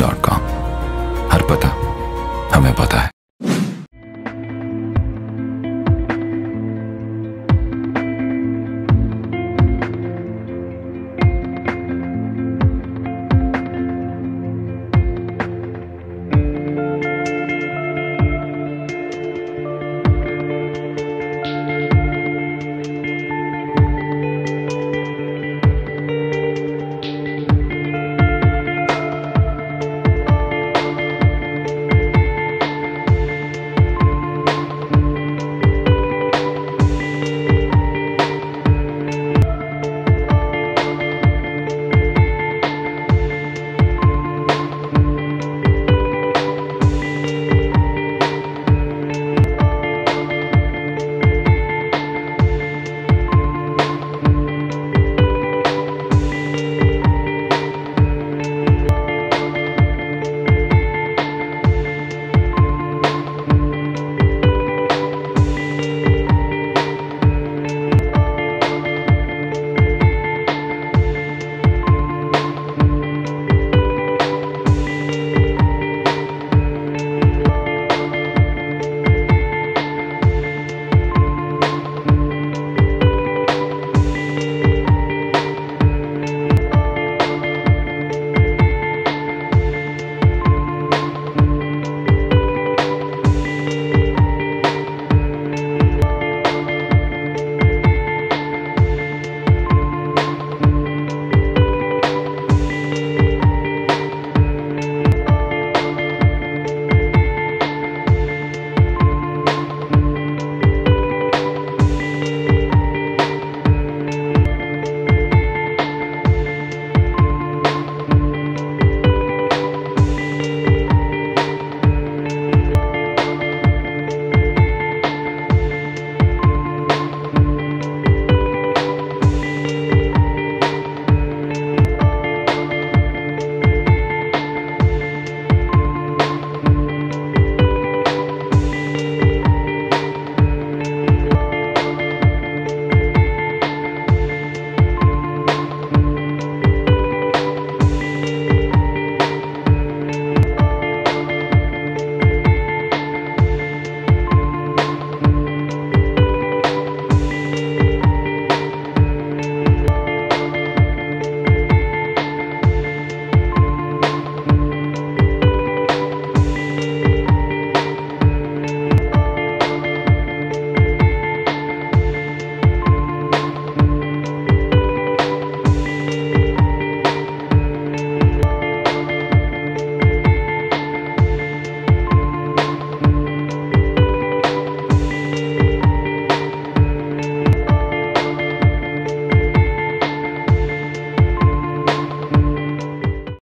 gmail.com.